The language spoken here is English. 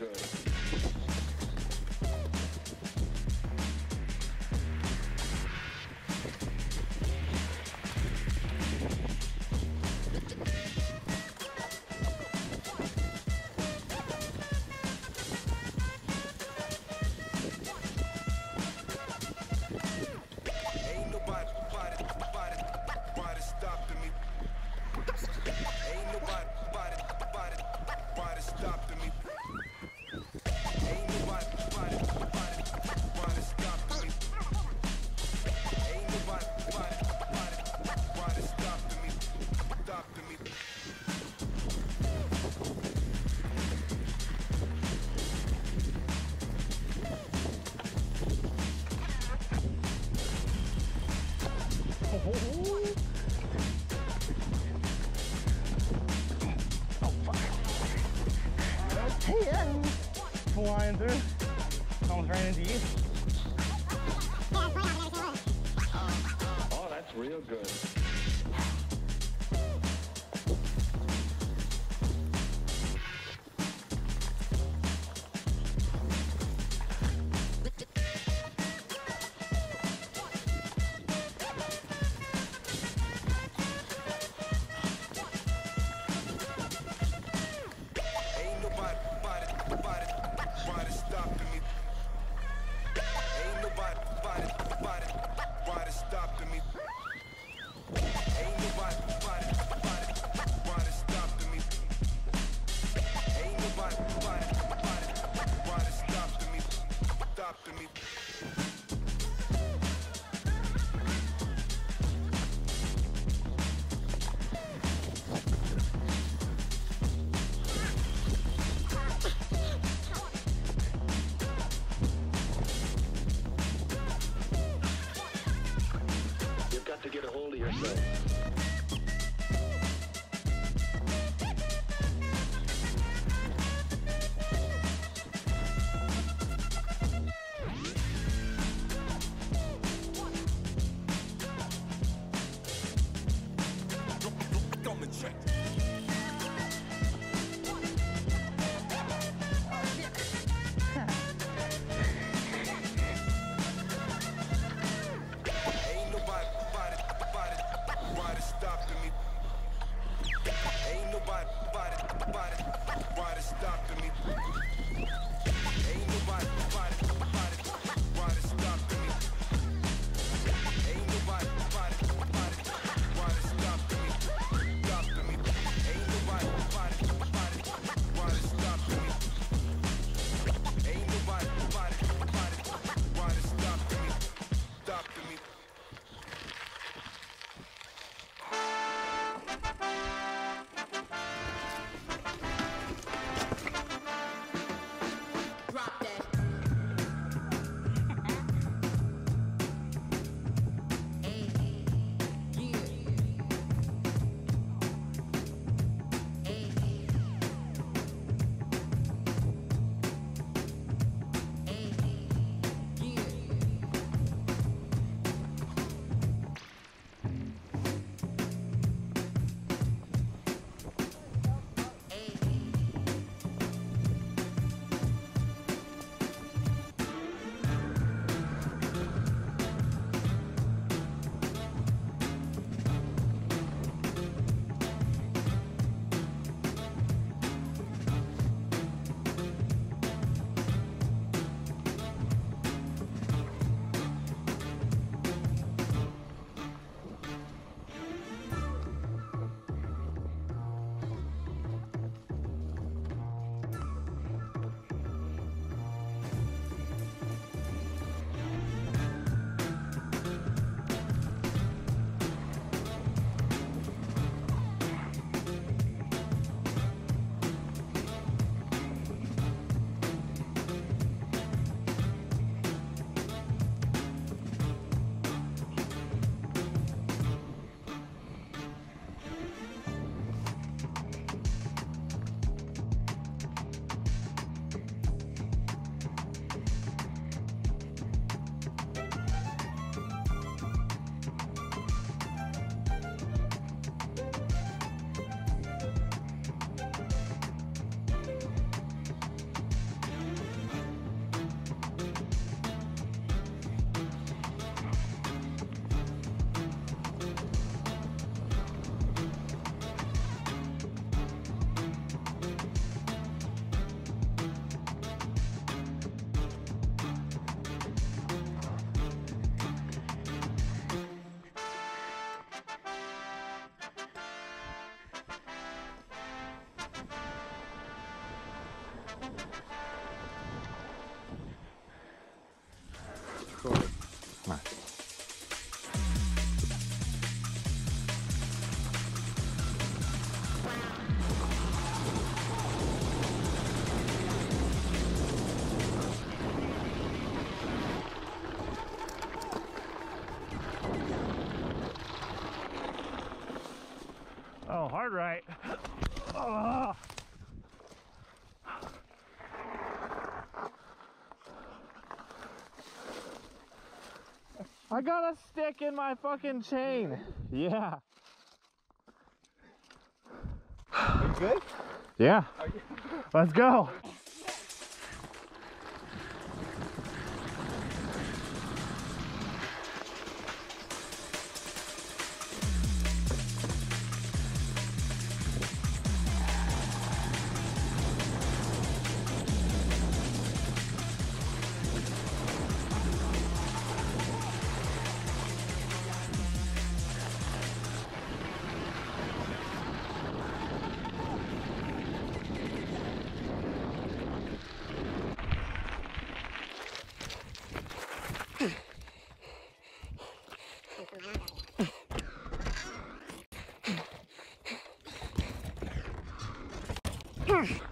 good. Flying through. almost ran into you. Oh, that's real good. get a hold of yourself. check. Hard right. Ugh. I got a stick in my fucking chain. Yeah. Good? Yeah. Let's go. Yes.